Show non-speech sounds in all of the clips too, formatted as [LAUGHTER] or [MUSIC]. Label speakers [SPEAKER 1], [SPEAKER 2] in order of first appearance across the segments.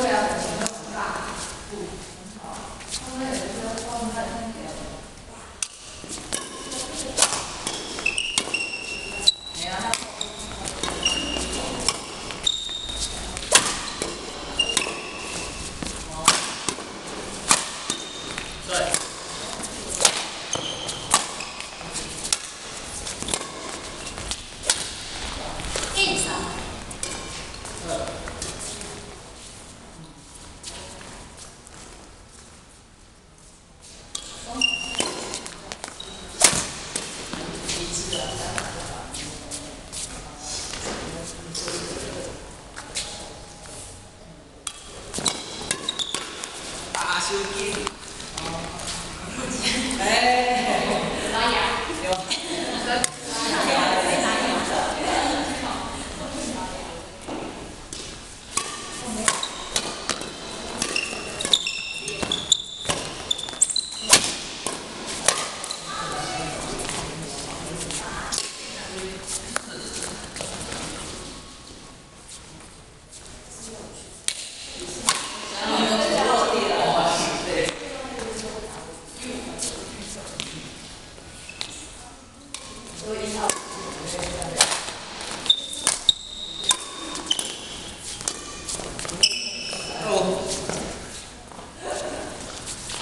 [SPEAKER 1] 对啊，Assurez-vous. [LAUGHS]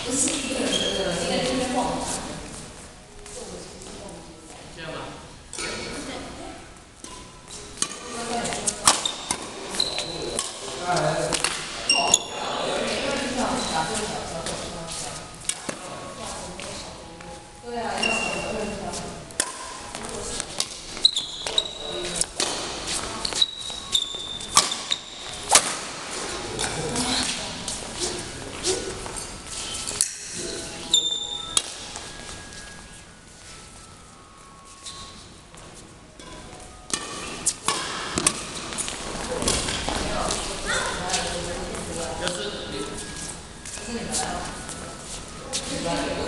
[SPEAKER 1] 不
[SPEAKER 2] 是一个人的，应该就是晃。
[SPEAKER 3] 这样吗？哎。
[SPEAKER 1] 对啊，要手的问题。对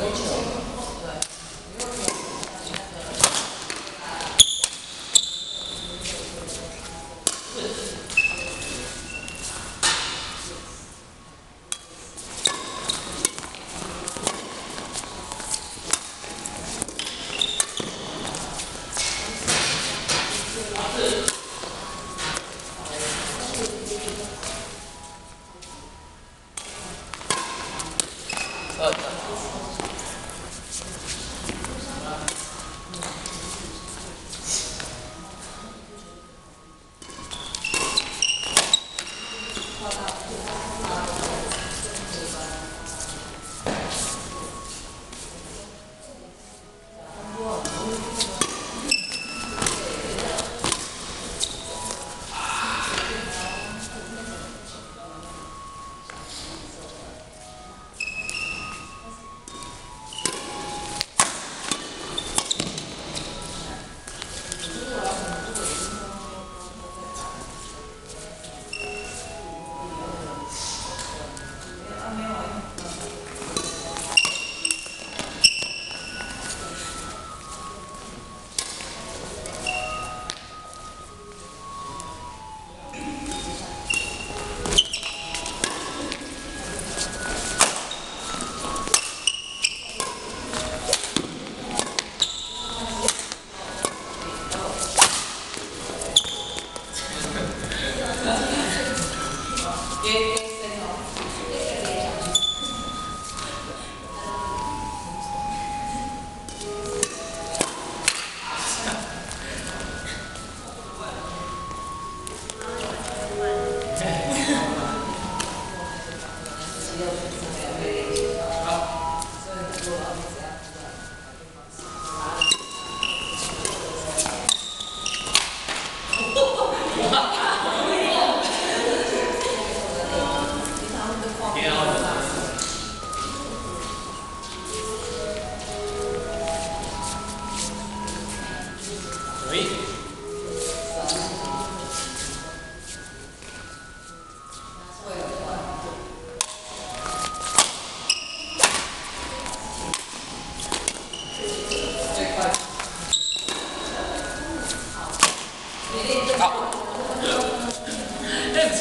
[SPEAKER 3] 所以。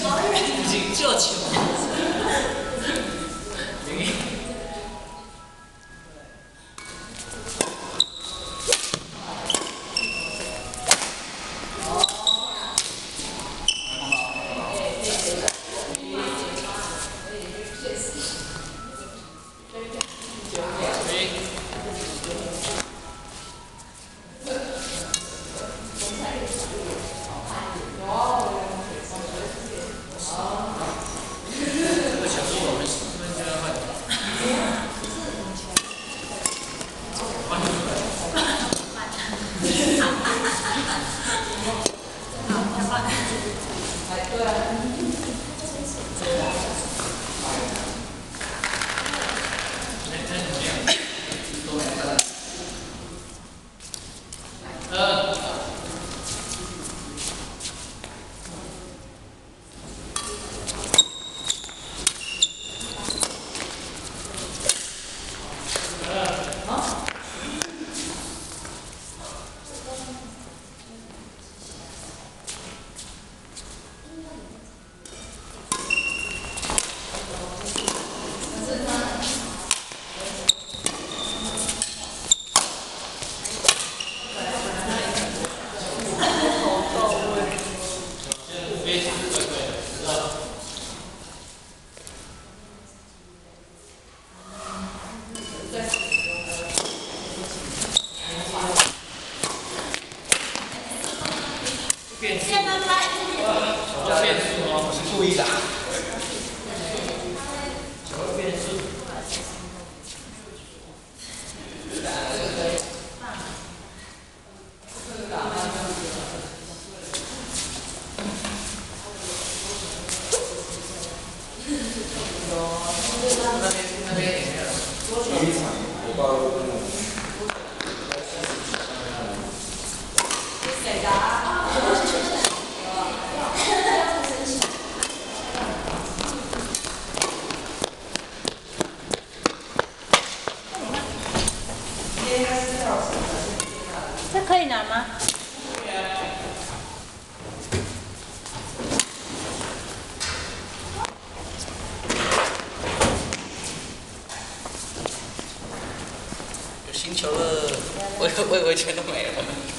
[SPEAKER 3] 我也不已经就了对，
[SPEAKER 4] 故意的。
[SPEAKER 3] 有。
[SPEAKER 4] 一场我报
[SPEAKER 3] 求了，我我我全都没了。